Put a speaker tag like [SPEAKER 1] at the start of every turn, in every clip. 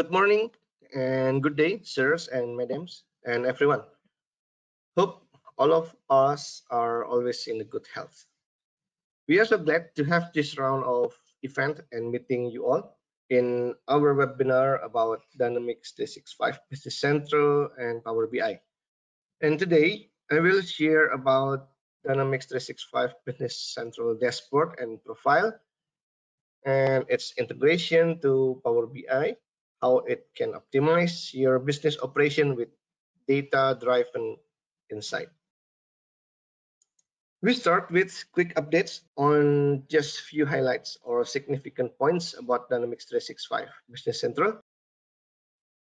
[SPEAKER 1] Good morning and good day, sirs and madams and everyone. Hope all of us are always in good health. We are so glad to have this round of event and meeting you all in our webinar about Dynamics 365 Business Central and Power BI. And today I will share about Dynamics 365 Business Central dashboard and profile and its integration to Power BI, how it can optimize your business operation with data-driven insight. We start with quick updates on just few highlights or significant points about Dynamics 365 Business Central.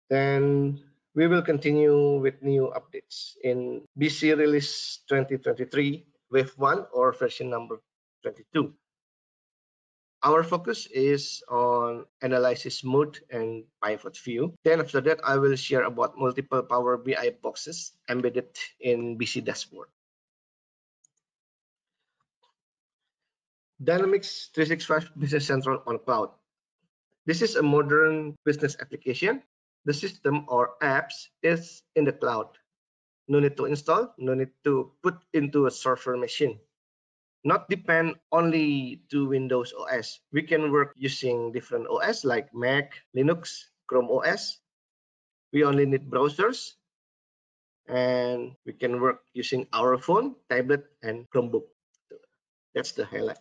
[SPEAKER 1] Then we will continue with new updates in BC release 2023 wave 1 or version number 22. Our focus is on analysis mode and pivot view. Then after that, I will share about multiple Power BI boxes embedded in BC dashboard. Dynamics 365 Business Central on Cloud. This is a modern business application. The system or apps is in the cloud. No need to install, no need to put into a server machine. Not depend only to Windows OS. We can work using different OS like Mac, Linux, Chrome OS. We only need browsers and we can work using our phone, tablet, and Chromebook. That's the highlight.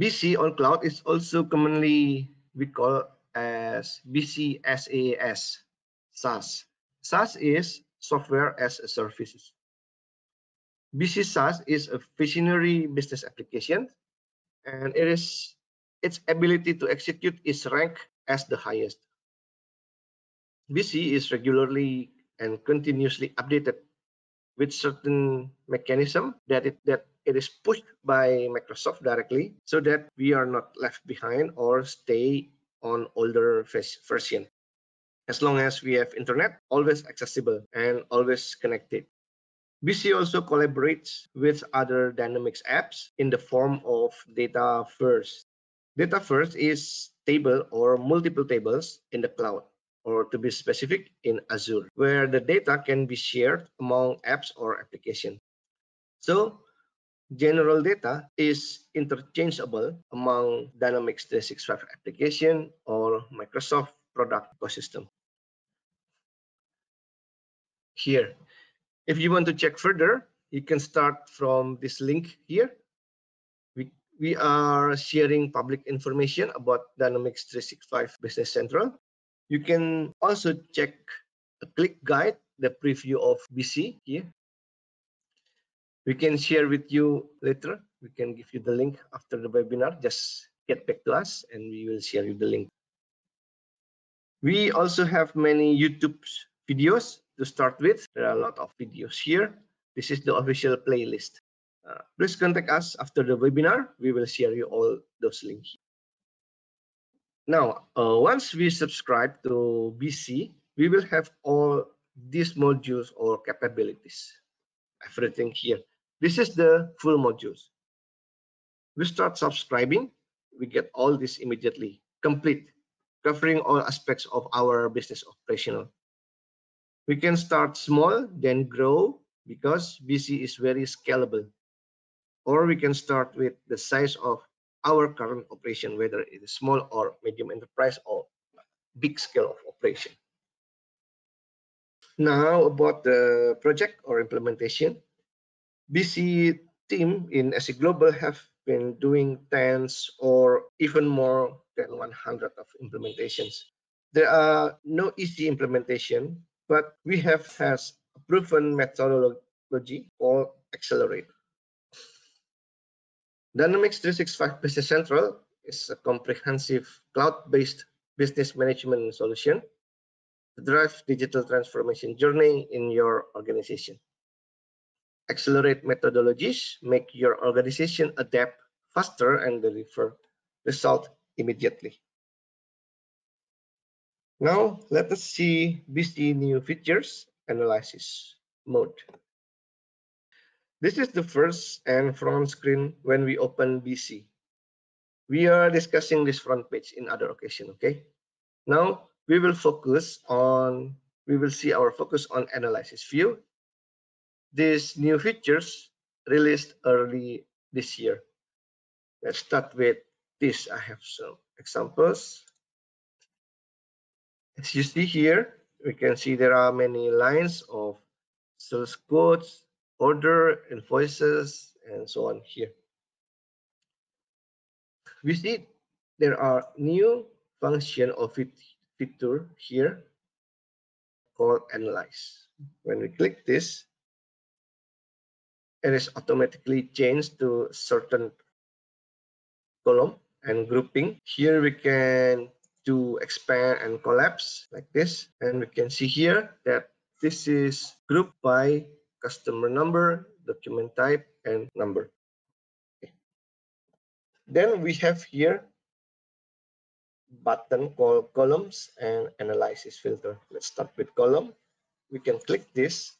[SPEAKER 1] BC on cloud is also commonly we call as BC SaaS, SaaS. Is software as a service. BC SaaS is a visionary business application and it is its ability to execute is ranked as the highest. BC is regularly and continuously updated with certain mechanism that it that it is pushed by Microsoft directly so that we are not left behind or stay on older version. As long as we have internet, always accessible and always connected. BC also collaborates with other Dynamics apps in the form of Data First. Dataverse is table or multiple tables in the cloud or to be specific in Azure, where the data can be shared among apps or application. So general data is interchangeable among Dynamics 365 application or Microsoft product ecosystem. Here, if you want to check further, you can start from this link here. We, we are sharing public information about Dynamics 365 Business Central you can also check a click guide, the preview of BC here. We can share with you later. We can give you the link after the webinar. Just get back to us and we will share you the link. We also have many YouTube videos to start with. There are a lot of videos here. This is the official playlist. Uh, please contact us after the webinar. We will share you all those links. Now, uh, once we subscribe to BC, we will have all these modules or capabilities, everything here. This is the full modules. We start subscribing, we get all this immediately, complete, covering all aspects of our business operational. We can start small, then grow because BC is very scalable. Or we can start with the size of our current operation, whether it is small or medium enterprise or big scale of operation. Now about the project or implementation. BC team in SE Global have been doing tens or even more than 100 of implementations. There are no easy implementation, but we have has a proven methodology called Accelerate. Dynamics 365 Business Central is a comprehensive cloud-based business management solution to drive digital transformation journey in your organization. Accelerate methodologies make your organization adapt faster and deliver result immediately. Now let us see BC new features analysis mode. This is the first and front screen when we open BC. We are discussing this front page in other occasion, okay? Now we will focus on, we will see our focus on analysis view. These new features released early this year. Let's start with this. I have some examples. As you see here, we can see there are many lines of sales quotes, order, invoices, and so on here. We see there are new function of it feature here called analyze. When we click this, it is automatically changed to certain column and grouping. Here we can do expand and collapse like this. And we can see here that this is grouped by customer number, document type, and number. Okay. Then we have here button called columns and analysis filter. Let's start with column. We can click this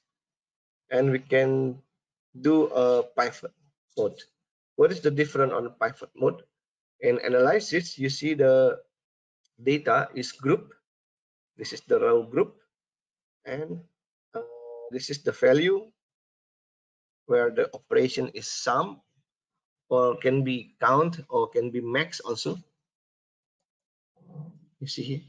[SPEAKER 1] and we can do a pivot mode. What is the difference on pivot mode? In analysis, you see the data is group. This is the row group. And uh, this is the value where the operation is sum or can be count or can be max also. You see here.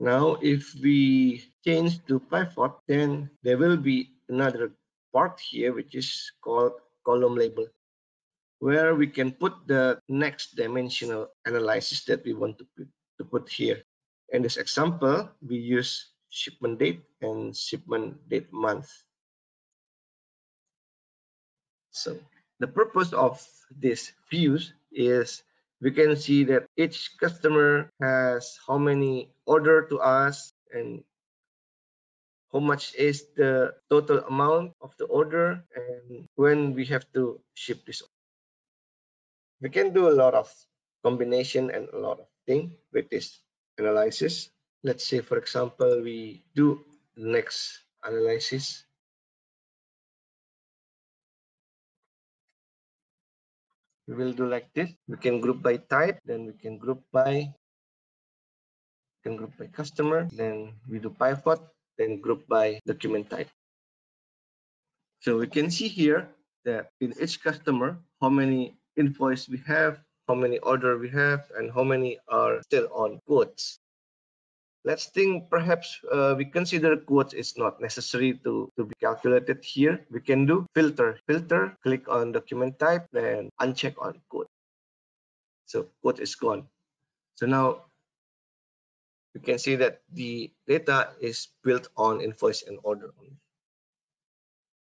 [SPEAKER 1] Now, if we change to pivot, then there will be another part here, which is called column label, where we can put the next dimensional analysis that we want to put, to put here. In this example, we use shipment date and shipment date month. So the purpose of this views is we can see that each customer has how many order to us and how much is the total amount of the order and when we have to ship this we can do a lot of combination and a lot of thing with this analysis. Let's say for example we do next analysis. We will do like this. We can group by type then we can group by can group by customer then we do pivot then group by document type. So we can see here that in each customer, how many invoice we have, how many order we have, and how many are still on quotes. Let's think perhaps uh, we consider quotes is not necessary to, to be calculated here. We can do filter, filter, click on document type, then uncheck on quote. So quote is gone. So now you can see that the data is built on invoice and order only.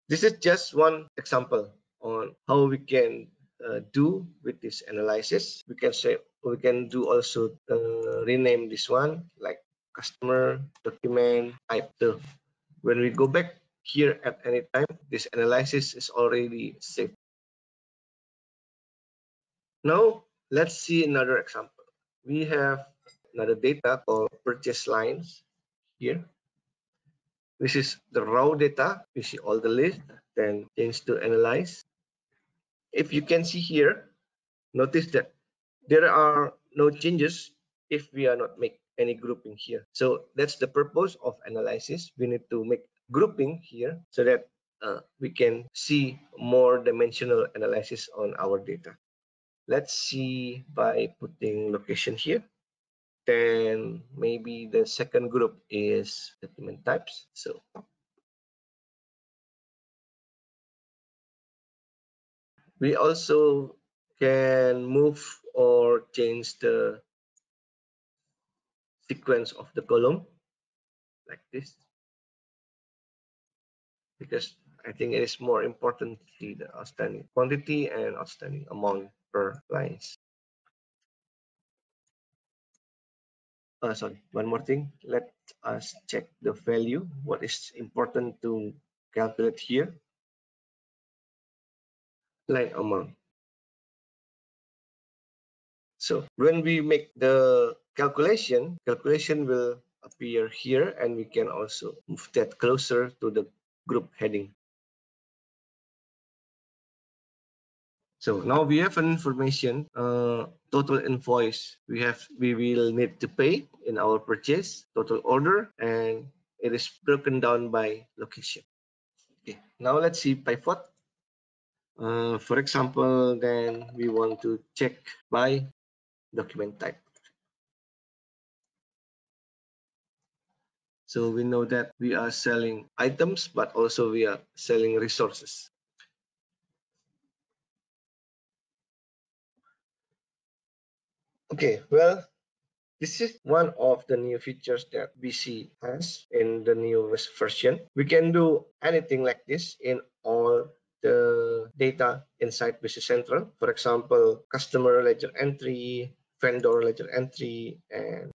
[SPEAKER 1] This is just one example on how we can uh, do with this analysis. We can say we can do also uh, rename this one like customer document type. So when we go back here at any time, this analysis is already saved. Now let's see another example. We have another data called purchase lines here. This is the raw data. We see all the list, then change to analyze. If you can see here, notice that there are no changes if we are not make any grouping here. So that's the purpose of analysis. We need to make grouping here so that uh, we can see more dimensional analysis on our data. Let's see by putting location here then maybe the second group is document types so we also can move or change the sequence of the column like this. Because I think it is more important to see the outstanding quantity and outstanding amount per lines. uh, sorry one more thing. Let us check the value. What is important to calculate here line amount so when we make the calculation calculation will appear here and we can also move that closer to the group heading So now we have an information, uh, total invoice we have, we will need to pay in our purchase, total order, and it is broken down by location. Okay, now let's see pivot. Uh, for example, then we want to check by document type. So we know that we are selling items, but also we are selling resources. Okay, well, this is one of the new features that BC has in the newest version. We can do anything like this in all the data inside BC Central. For example, customer ledger entry, vendor ledger entry, and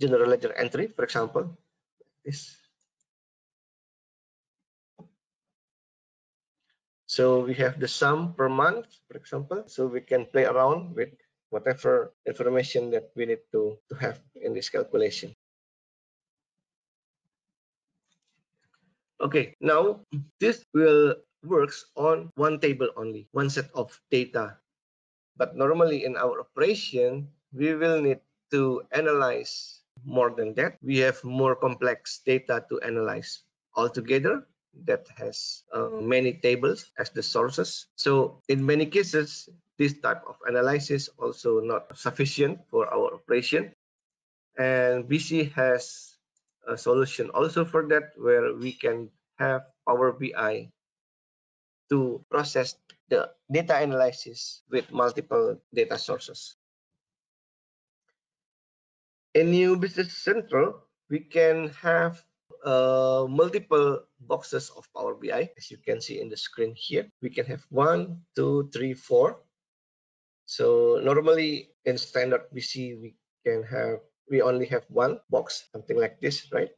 [SPEAKER 1] general ledger entry, for example. This. So we have the sum per month, for example. So we can play around with whatever information that we need to, to have in this calculation. Okay, now this will works on one table only, one set of data. But normally in our operation, we will need to analyze more than that. We have more complex data to analyze altogether that has uh, many tables as the sources. So in many cases, this type of analysis also not sufficient for our operation. And BC has a solution also for that where we can have Power BI to process the data analysis with multiple data sources. In New Business Central, we can have uh, multiple boxes of Power BI. As you can see in the screen here, we can have one, two, three, four. So normally in standard BC, we can have, we only have one box, something like this, right?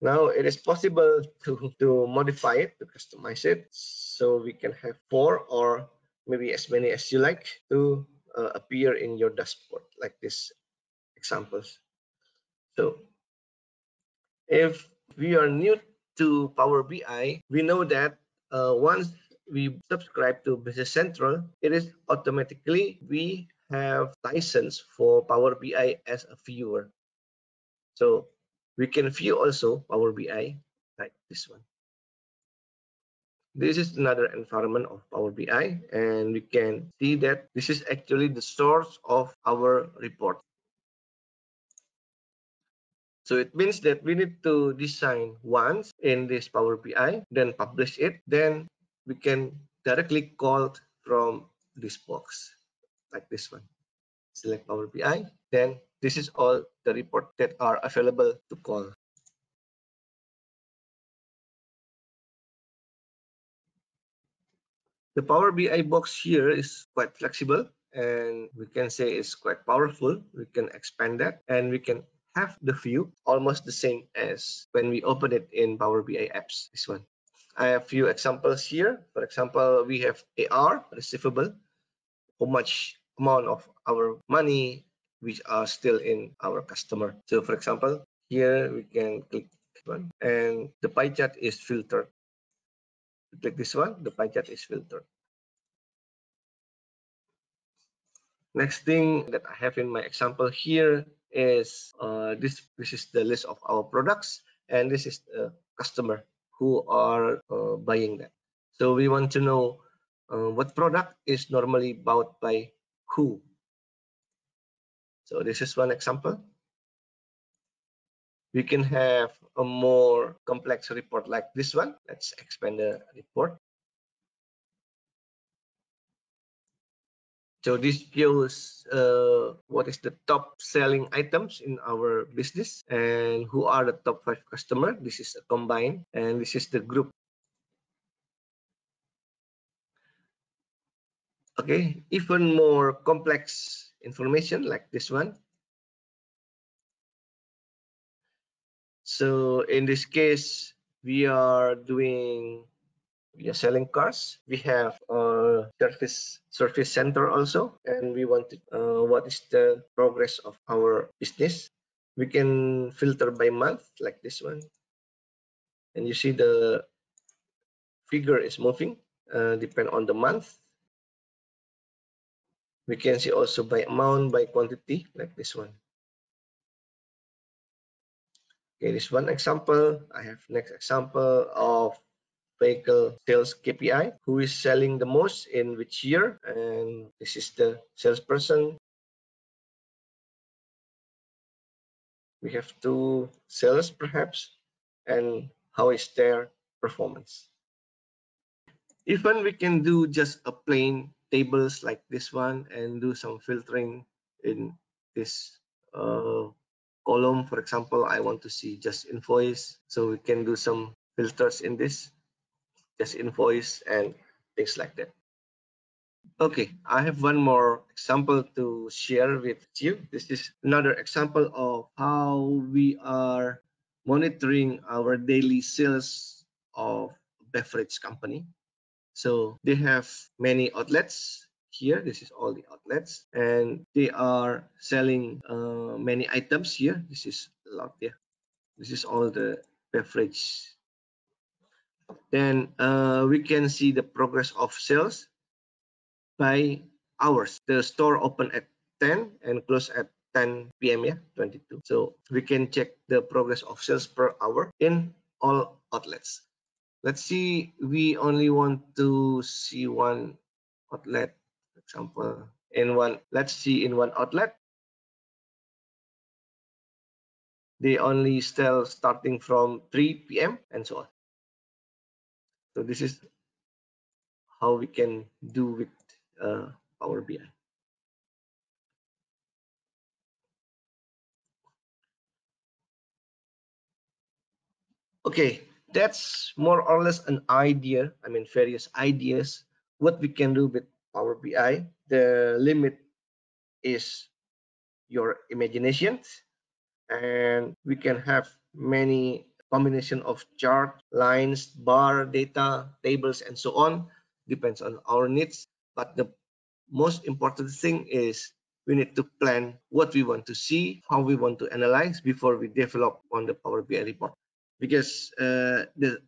[SPEAKER 1] Now it is possible to, to modify it, to customize it. So we can have four or maybe as many as you like to uh, appear in your dashboard like this examples. So if we are new to Power BI, we know that uh, once we subscribe to Business Central, it is automatically we have license for Power BI as a viewer. So we can view also Power BI like this one. This is another environment of Power BI and we can see that this is actually the source of our report. So it means that we need to design once in this Power BI, then publish it, then we can directly call from this box like this one. Select Power BI, then this is all the report that are available to call. The Power BI box here is quite flexible and we can say it's quite powerful. We can expand that and we can have the view almost the same as when we open it in Power BI apps, this one. I have few examples here. For example, we have AR, receivable, how much amount of our money which are still in our customer. So for example, here we can click one and the pie chart is filtered. Click this one, the pie chart is filtered. Next thing that I have in my example here is uh, this this is the list of our products and this is the customer who are uh, buying that so we want to know uh, what product is normally bought by who so this is one example we can have a more complex report like this one let's expand the report So this shows uh, what is the top selling items in our business and who are the top five customer. This is a combined and this is the group. Okay, even more complex information like this one. So in this case, we are doing we are selling cars we have a service service center also and we want to, uh, what is the progress of our business we can filter by month like this one and you see the figure is moving, uh, depend on the month. We can see also by amount, by quantity, like this one. Okay, this one example. I have next example of vehicle sales KPI, who is selling the most in which year, and this is the salesperson. We have two sales perhaps, and how is their performance. Even we can do just a plain tables like this one and do some filtering in this uh, column. For example, I want to see just invoice, so we can do some filters in this just invoice and things like that. Okay, I have one more example to share with you. This is another example of how we are monitoring our daily sales of beverage company. So they have many outlets here. This is all the outlets and they are selling uh, many items here. This is a lot here. This is all the beverage then uh, we can see the progress of sales by hours. The store open at 10 and close at 10 p.m. Yeah, 22. So we can check the progress of sales per hour in all outlets. Let's see, we only want to see one outlet, for example, in one, let's see in one outlet. They only sell starting from 3 p.m. and so on. So this is how we can do with uh, Power BI. Okay, that's more or less an idea. I mean, various ideas what we can do with Power BI. The limit is your imagination, and we can have many combination of chart, lines, bar, data, tables, and so on. Depends on our needs. But the most important thing is we need to plan what we want to see, how we want to analyze before we develop on the Power BI report. Because uh, the,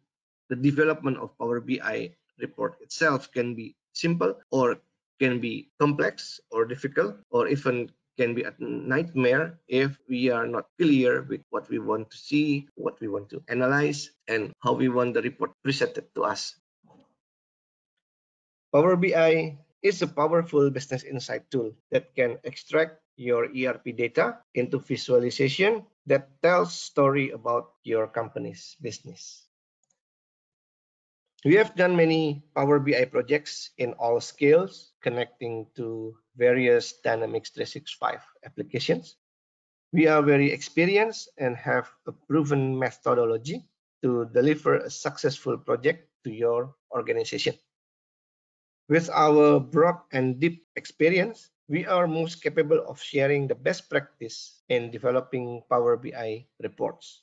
[SPEAKER 1] the development of Power BI report itself can be simple or can be complex or difficult or even can be a nightmare if we are not clear with what we want to see, what we want to analyze, and how we want the report presented to us. Power BI is a powerful business insight tool that can extract your ERP data into visualization that tells story about your company's business. We have done many Power BI projects in all scales, connecting to various Dynamics 365 applications. We are very experienced and have a proven methodology to deliver a successful project to your organization. With our broad and deep experience, we are most capable of sharing the best practice in developing Power BI reports.